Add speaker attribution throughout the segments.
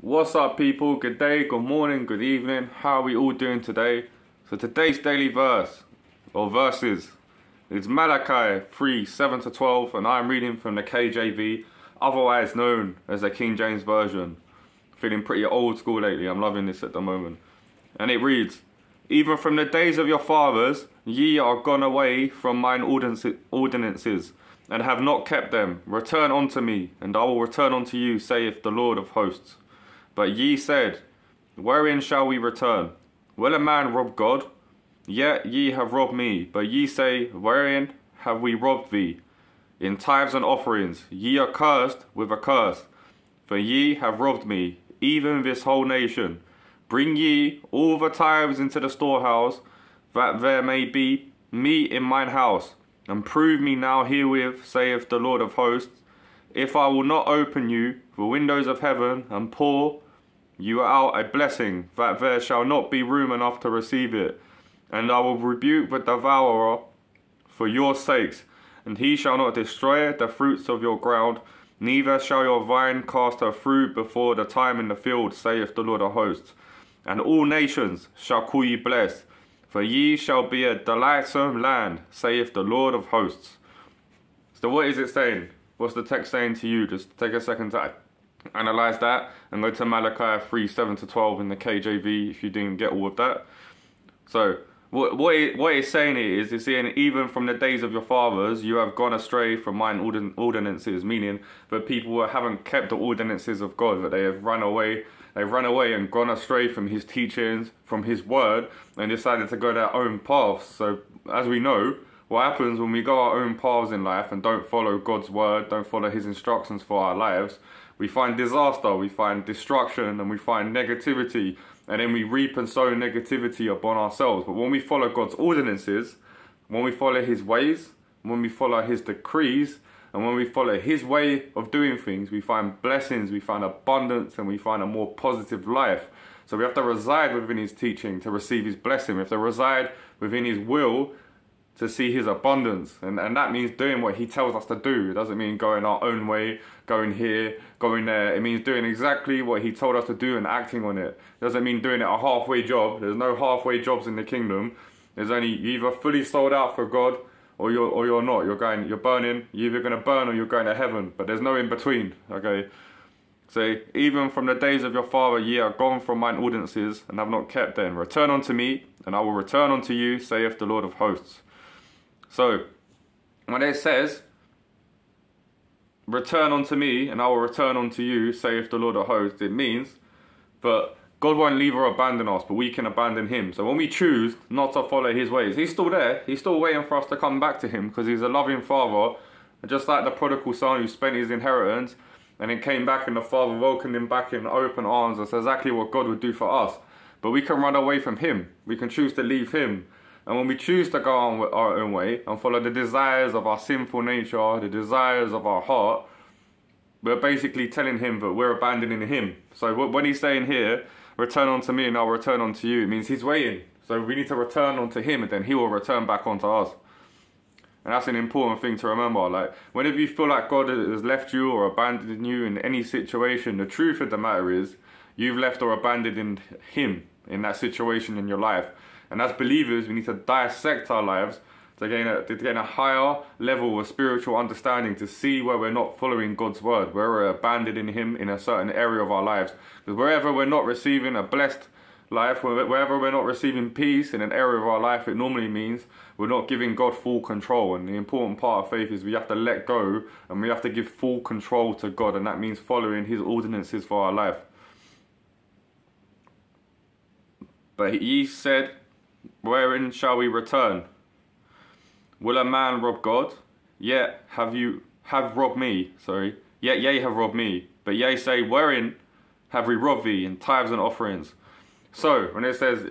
Speaker 1: What's up, people? Good day, good morning, good evening. How are we all doing today? So, today's daily verse or verses is Malachi 3 7 to 12, and I'm reading from the KJV, otherwise known as the King James Version. Feeling pretty old school lately, I'm loving this at the moment. And it reads, Even from the days of your fathers, ye are gone away from mine ordinances, and have not kept them. Return unto me, and I will return unto you, saith the Lord of hosts. But ye said, Wherein shall we return? Will a man rob God? Yet ye have robbed me. But ye say, Wherein have we robbed thee? In tithes and offerings, ye are cursed with a curse. For ye have robbed me, even this whole nation. Bring ye all the tithes into the storehouse, that there may be meat in mine house. And prove me now herewith, saith the Lord of hosts, if I will not open you the windows of heaven and pour you are out a blessing, that there shall not be room enough to receive it. And I will rebuke the devourer for your sakes, and he shall not destroy the fruits of your ground, neither shall your vine cast her fruit before the time in the field, saith the Lord of hosts. And all nations shall call you blessed, for ye shall be a delightsome land, saith the Lord of hosts. So what is it saying? What's the text saying to you? Just take a second to analyze that and go to Malachi 3, 7 to 12 in the KJV if you didn't get all of that. So what, what, what saying is, it's saying even from the days of your fathers, you have gone astray from mine ordinances, meaning that people haven't kept the ordinances of God, that they have run away They've run away and gone astray from his teachings, from his word, and decided to go their own paths. So, as we know, what happens when we go our own paths in life and don't follow God's word, don't follow his instructions for our lives, we find disaster, we find destruction, and we find negativity, and then we reap and sow negativity upon ourselves. But when we follow God's ordinances, when we follow his ways, when we follow his decrees, and when we follow his way of doing things, we find blessings, we find abundance, and we find a more positive life. So we have to reside within his teaching to receive his blessing. We have to reside within his will to see his abundance. And, and that means doing what he tells us to do. It doesn't mean going our own way, going here, going there. It means doing exactly what he told us to do and acting on it. It doesn't mean doing it a halfway job. There's no halfway jobs in the kingdom. There's only either fully sold out for God or you're or you're not. You're going, you're burning. You're either going to burn or you're going to heaven. But there's no in between. Okay. So even from the days of your father, ye are gone from mine ordinances and have not kept them. Return unto me, and I will return unto you, saith the Lord of hosts. So when it says, Return unto me, and I will return unto you, saith the Lord of hosts, it means that God won't leave or abandon us, but we can abandon him. So when we choose not to follow his ways, he's still there. He's still waiting for us to come back to him because he's a loving father. And just like the prodigal son who spent his inheritance and then came back and the father welcomed him back in open arms. That's exactly what God would do for us. But we can run away from him. We can choose to leave him. And when we choose to go on our own way and follow the desires of our sinful nature, the desires of our heart, we're basically telling him that we're abandoning him. So when he's saying here, return unto me and I'll return unto you. It means he's waiting. So we need to return unto him and then he will return back unto us. And that's an important thing to remember. Like, whenever you feel like God has left you or abandoned you in any situation, the truth of the matter is you've left or abandoned him in that situation in your life. And as believers, we need to dissect our lives to gain a, to gain a higher level of spiritual understanding to see where we're not following God's word, where we're abandoning Him in a certain area of our lives. Because wherever we're not receiving a blessed life, wherever we're not receiving peace in an area of our life, it normally means we're not giving God full control. And the important part of faith is we have to let go and we have to give full control to God, and that means following His ordinances for our life. But He said, Wherein shall we return? Will a man rob God? Yet have you have robbed me, sorry. Yet ye have robbed me. But ye say, Wherein have we robbed thee in tithes and offerings? So when it says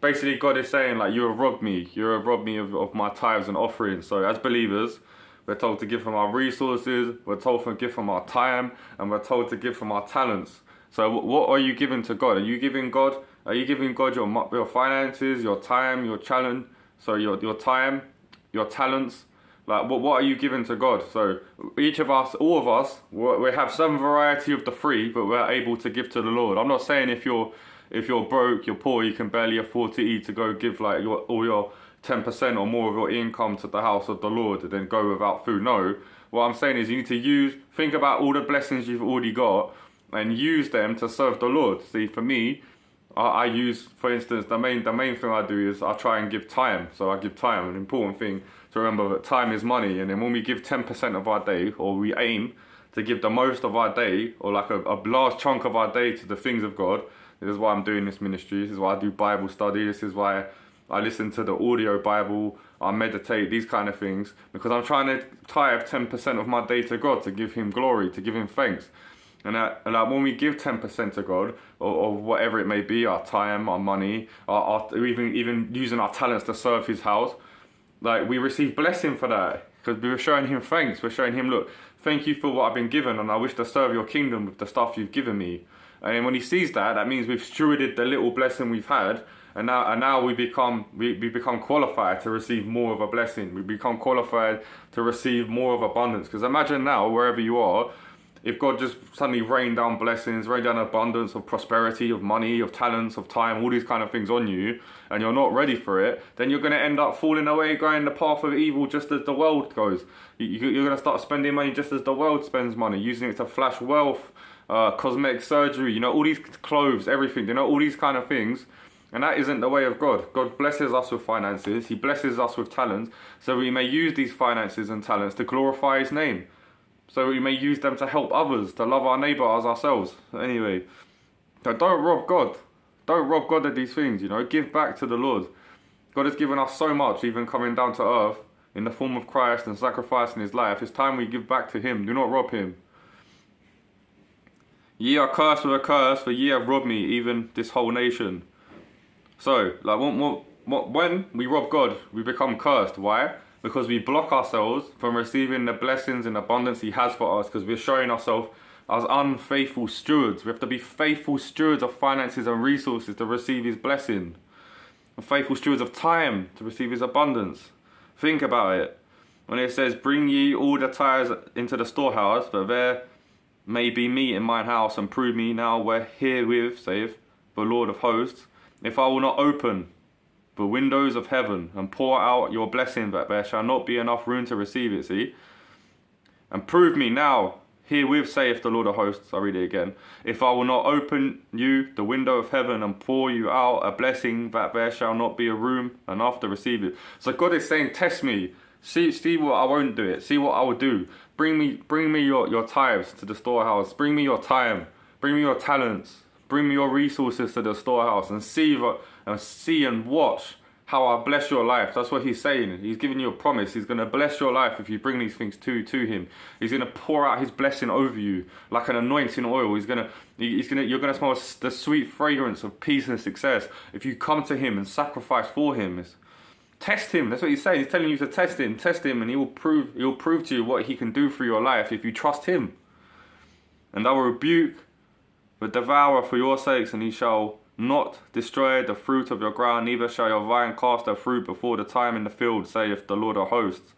Speaker 1: basically God is saying like you have robbed me, you have robbed me of, of my tithes and offerings. So as believers, we're told to give from our resources, we're told to give from our time, and we're told to give from our talents. So what are you giving to God? Are you giving God? Are you giving God your your finances, your time, your challenge? So your your time, your talents, Like, what, what are you giving to God? So, each of us, all of us, we have some variety of the free, but we're able to give to the Lord. I'm not saying if you're if you're broke, you're poor, you can barely afford to eat, to go give like your, all your 10% or more of your income to the house of the Lord and then go without food. No, what I'm saying is you need to use, think about all the blessings you've already got and use them to serve the Lord. See, for me, I, I use, for instance, the main the main thing I do is I try and give time. So I give time, an important thing to remember that time is money. And then when we give 10% of our day, or we aim to give the most of our day, or like a, a large chunk of our day to the things of God, this is why I'm doing this ministry. This is why I do Bible study. This is why I listen to the audio Bible. I meditate, these kind of things, because I'm trying to tie up 10% of my day to God to give Him glory, to give Him thanks. And, uh, and like when we give 10% to God, or, or, whatever it may be, our time, our money, our, our, even, even using our talents to serve His house, like we receive blessing for that. Because we were showing Him thanks. We're showing Him, look, thank you for what I've been given, and I wish to serve your kingdom with the stuff you've given me. And when He sees that, that means we've stewarded the little blessing we've had, and now and now we become we, we become qualified to receive more of a blessing we become qualified to receive more of abundance because imagine now wherever you are if God just suddenly rained down blessings, rained down abundance of prosperity, of money, of talents, of time, all these kind of things on you, and you're not ready for it, then you're going to end up falling away, going the path of evil just as the world goes. You're going to start spending money just as the world spends money, using it to flash wealth, uh, cosmetic surgery, you know, all these clothes, everything, you know, all these kind of things. And that isn't the way of God. God blesses us with finances, He blesses us with talents, so we may use these finances and talents to glorify His name. So we may use them to help others, to love our neighbour as ourselves. Anyway, don't rob God. Don't rob God of these things, you know. Give back to the Lord. God has given us so much, even coming down to earth in the form of Christ and sacrificing his life. It's time we give back to him. Do not rob him. Ye are cursed with a curse, for ye have robbed me, even this whole nation. So, like, when we rob God, we become cursed. Why? Because we block ourselves from receiving the blessings and abundance He has for us because we're showing ourselves as unfaithful stewards. We have to be faithful stewards of finances and resources to receive His blessing, and faithful stewards of time to receive His abundance. Think about it. When it says, Bring ye all the tithes into the storehouse, for there may be meat in mine house, and prove me now where herewith, saith the Lord of hosts, if I will not open the windows of heaven and pour out your blessing that there shall not be enough room to receive it, see? And prove me now, herewith saith the Lord of hosts, I read it again, if I will not open you the window of heaven and pour you out a blessing that there shall not be a room enough to receive it. So God is saying, test me, see, see what I won't do it, see what I will do. Bring me, bring me your, your tithes to the storehouse, bring me your time, bring me your talents, bring me your resources to the storehouse and see what and see and watch how I bless your life. That's what he's saying. He's giving you a promise. He's going to bless your life if you bring these things to to him. He's going to pour out his blessing over you like an anointing oil. He's going to he's going to you're going to smell the sweet fragrance of peace and success if you come to him and sacrifice for him. It's, test him. That's what he's saying. He's telling you to test him. Test him and he will prove he will prove to you what he can do for your life if you trust him. And I will rebuke the devourer for your sakes and he shall not destroy the fruit of your ground, neither shall your vine cast her fruit before the time in the field, saith the Lord of hosts.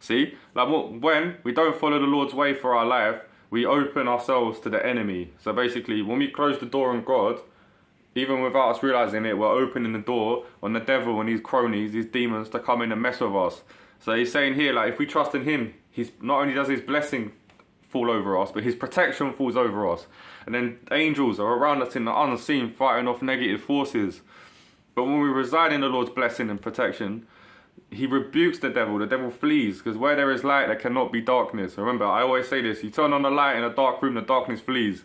Speaker 1: See, like when we don't follow the Lord's way for our life, we open ourselves to the enemy. So basically, when we close the door on God, even without us realizing it, we're opening the door on the devil and his cronies, his demons, to come in and mess with us. So he's saying here, like, if we trust in him, he's not only does his blessing fall over us, but his protection falls over us. And then angels are around us in the unseen, fighting off negative forces. But when we reside in the Lord's blessing and protection, he rebukes the devil, the devil flees, because where there is light, there cannot be darkness. Remember, I always say this you turn on the light in a dark room, the darkness flees.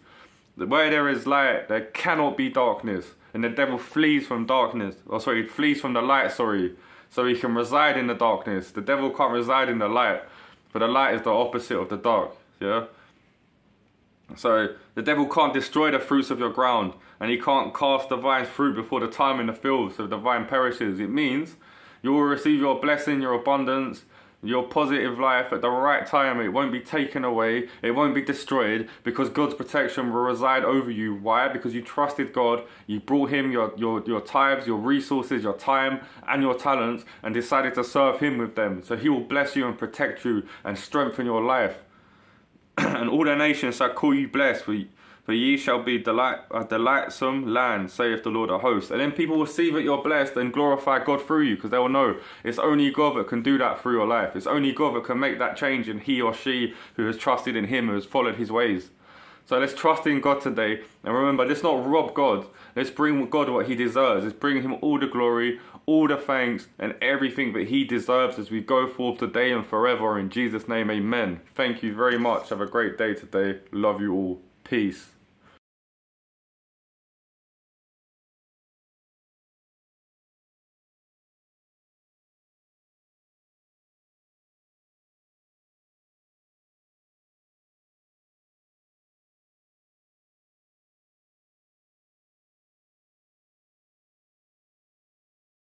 Speaker 1: Where there is light, there cannot be darkness. And the devil flees from darkness. Oh, sorry, he flees from the light, sorry. So he can reside in the darkness. The devil can't reside in the light, for the light is the opposite of the dark. Yeah? So the devil can't destroy the fruits of your ground, and he can't cast the vine's fruit before the time in the field, so the vine perishes. It means you will receive your blessing, your abundance, your positive life at the right time. It won't be taken away. It won't be destroyed because God's protection will reside over you. Why? Because you trusted God. You brought Him your, your, your tithes, your resources, your time, and your talents and decided to serve Him with them. So He will bless you and protect you and strengthen your life. And all the nations shall call you blessed. For for ye shall be delight, a delightsome land, saith the Lord of hosts. And then people will see that you're blessed and glorify God through you because they will know it's only God that can do that through your life. It's only God that can make that change in he or she who has trusted in Him, who has followed His ways. So let's trust in God today. And remember, let's not rob God. Let's bring God what He deserves. Let's bring Him all the glory, all the thanks, and everything that He deserves as we go forth today and forever. In Jesus' name, amen. Thank you very much. Have a great day today. Love you all. Peace.